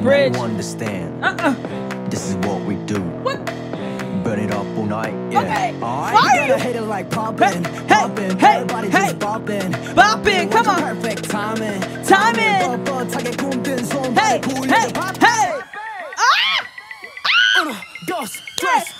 and bridge. you understand. Uh-uh. This is what we do. What? Burn it up all night. Yeah. Okay. Alright. Fire. are You it like poppin', Hey, poppin'. hey, Everybody hey. just boppin', Boppin', come on. Perfect timing. Timing. 뻣뻣하게 굽든 Hey, hey, hey. Ah! ah! Uno, dos, Tres, Yeah.